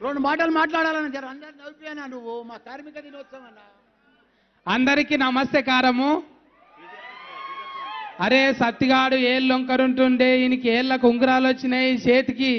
రెండు మాటలు మాట్లాడాలని జర అందరు నవ్విపోయానా నువ్వు? మా కార్మిక దినోత్సవం అన్న అందరికీ నమస్తే కారము అరే సత్తిగాడు ఏళ్ళు వంకరుంటుండే ఈయనకి ఏళ్ళకు ఉంగరాలు వచ్చినాయి చేతికి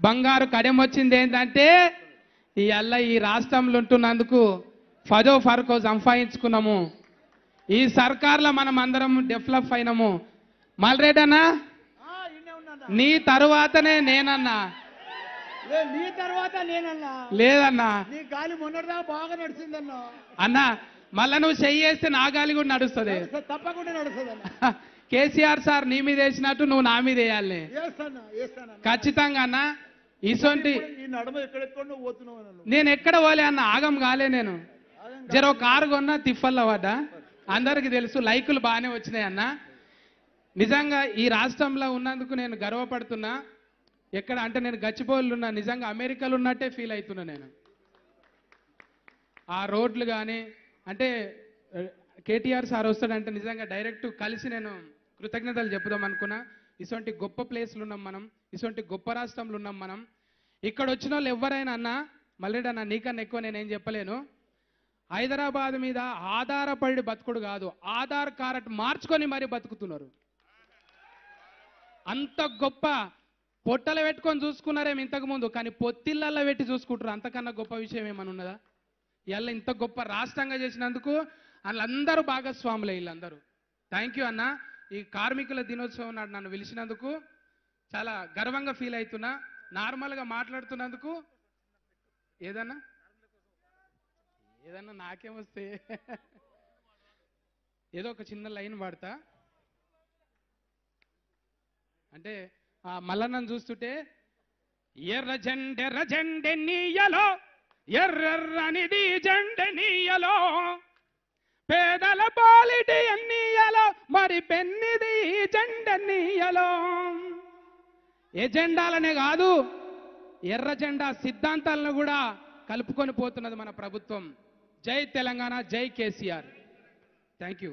బంగారు కడెం వచ్చింది ఏంటంటే ఈ అల్ల ఈ రాష్ట్రంలో ఉంటున్నందుకు ఫదో ఫర్కో సంపాదించుకున్నాము. ఈ సర్కార్లో మనం అందరం డెవలప్ అయినాము. మల్రెడన్నా? నీ తరువాతనే నేనన్నా. నీ తర్వాత నేనన్నా. లేదన్నా. నీ గాలి మొన్నటిదాకా బాగా నడిచిందన్నా. అన్నా మళ్ళా నువ్వు చెయ్యి వేస్తే నా గాలి కూడా నడుస్తుంది. తప్పకుండా నడుస్తుందన్న. కేసీఆర్ సార్ నీ మీద వేసినట్టు నువ్వు నా మీద వేయాలి. ఖచ్చితంగా అన్న ఇసొంటి అన్న. నేను ఎక్కడ పోలే అన్న ఆగం కాలే నేను. జర ఒక కారు కొన్నా తిప్పల్లో పడ్డా అందరికి తెలుసు లైకులు బాగానే వచ్చినాయి అన్న. నిజంగా ఈ రాష్ట్రంలో ఉన్నందుకు నేను గర్వపడుతున్నా. ఎక్కడ అంటే నేను గచ్చిబౌళ్ళు నిజంగా అమెరికాలో ఉన్నట్టే ఫీల్ అవుతున్నా నేను. ఆ రోడ్లు కానీ అంటే కేటీఆర్ సార్ వస్తాడంటే నిజంగా డైరెక్ట్ కలిసి నేను కృతజ్ఞతలు చెప్పుదాం అనుకున్నా. ఇటువంటి గొప్ప ప్లేస్లు ఉన్నాం మనం ఇటువంటి గొప్ప రాష్ట్రంలో ఉన్నాం మనం. ఇక్కడ వచ్చిన వాళ్ళు ఎవరైనా అన్నా మళ్ళీ అన్న నీకన్నా ఎక్కువ నేనేం చెప్పలేను. హైదరాబాద్ మీద ఆధారపడి బతుకుడు కాదు ఆధార్ కార్డ్ మార్చుకొని మరీ బతుకుతున్నారు. అంత గొప్ప పొట్టలు పెట్టుకొని చూసుకున్నారేమో ఇంతకు ముందు? కానీ పొత్తిళ్ళల్లో పెట్టి చూసుకుంటారు అంతకన్నా గొప్ప విషయం ఏమని ఉన్నదా? ఇవాళ ఇంత గొప్ప రాష్ట్రంగా చేసినందుకు వాళ్ళందరూ భాగస్వాములే వీళ్ళందరూ. థ్యాంక్ యూ అన్న. ఈ కార్మికుల దినోత్సవం నాడు నన్ను పిలిచినందుకు చాలా గర్వంగా ఫీల్ అవుతున్నా. నార్మల్గా మాట్లాడుతున్నందుకు. ఏదన్నా? ఏదన్నా నాకేమొస్తే ఏదో ఒక చిన్న లైన్ వాడతా అంటే మల్లన్నను చూస్తుంటే ఎర్ర జెండెర్ర జెండెన్నీయలో ఎర్రెర్రనిది జెండెనీయలో పేదల పాలిటి ఎన్నీయలో మరి పెన్నిది జెండెన్నీయలో ఎజెండాలనే కాదు ఎర్ర జెండా సిద్ధాంతాలను కూడా కలుపుకొని పోతున్నది మన ప్రభుత్వం. జై తెలంగాణ జై కేసీఆర్. Thank you